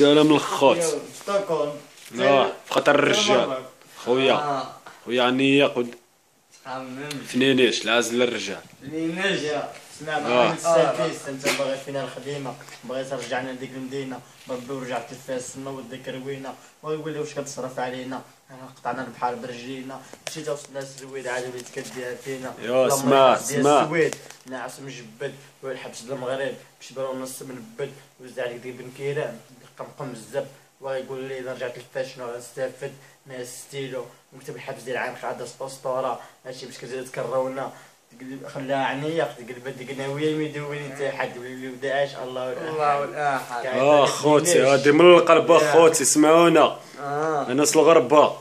السلام للخوت ستوكهولم آه خاطر الرجال. خويا. خويا عني قد فنينيش العزل للرجال. نينجا سمع آه. معايا السادس. أنت باغي فينا الخديمه بغيت ترجعنا لديك المدينة. ربي ورجعت لفاس ما وديك روينا ويقول لي واش كتصرف علينا؟ آه، قطعنا البحر برجلينا. مشيت وصلنا السويد عاد وليت كديها فينا. يا ديال سمع. السويد ناعس مجبد والحبس المغرب. بشبر ونص منبد وزد عليك ديك بن كيران. قمقم الزب ويقول لي إذا رجعت للفاس شنو غنستافد ما ستيلو. مكتب الحبس ديال عام قاعدة أسطورة. ماشي باش كتزيد تكرونا خلاها عنيق تقلب ديك ناوية ميدوين انت حد ولي وداعش الله الله الأحد. آه خوتي هادي من القلب اخوتي سمعونا آه. الناس الغربة.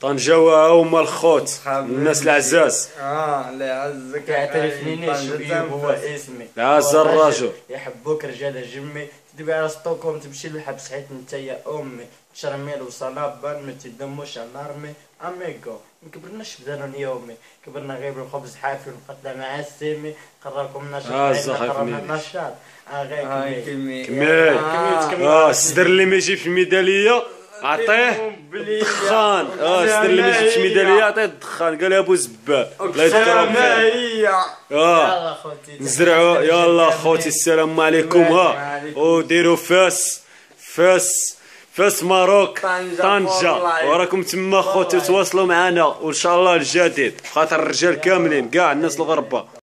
طنجة هما الخوت الناس العزاز. آه الله يعزك تعترفني نيش هو اسمي. العز الرجل يحبوك رجال جمي. تدوي على ستوكهولم تمشي للحبس حيت انت يا أمي. تشرميل وصلابا ما تدموش على نارمي أميكو ما كبرناش بدانا يومي كبرنا غير بالخبز حافي ونقتل مع السيمي. قراكم نشاط آه، عينا الزخرف قرانا منين. نشاط. آه غير كمي. آه. كمل. آه السدر اللي ما يجي في الميدالية عطيه؟ دخان. آه السدر اللي ما الميدالية عطيه الدخان قال أبو زبال الله يذكرهم خير هي آه. يلا خوتي نزرعوا يلا خوتي السلام عليكم ها. وديروا فاس. فاس. فاس ماروك. طنجة. وراكم تما خوتي تواصلوا معنا. وإن شاء الله الجديد. خاطر الرجال كاملين كاع الناس الغربة.